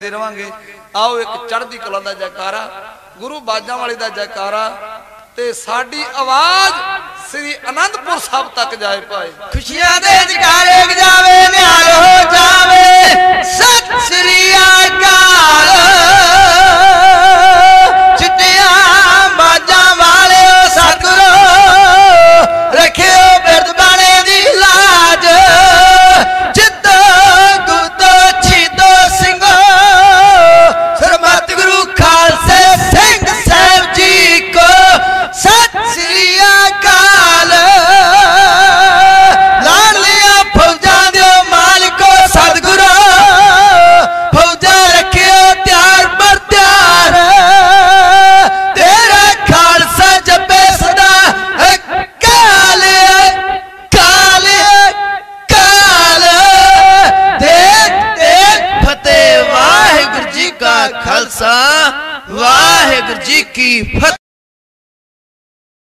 ਦੇ ਰਵਾਂਗੇ। ਆਓ ਇੱਕ ਚੜ੍ਹਦੀ ਕਲਾ ਦਾ ਜੈਕਾਰਾ ਗੁਰੂ ਬਾਜਾਂ ਵਾਲੇ ਦਾ ਜੈਕਾਰਾ ਤੇ ਸਾਡੀ ਆਵਾਜ਼ ਸ੍ਰੀ ਅਨੰਦਪੁਰ ਸਾਹਿਬ ਤੱਕ ਜਾਏ ਪਾਏ ਖੁਸ਼ੀਆਂ ਦੇ वाहेगुरु जी की फतेह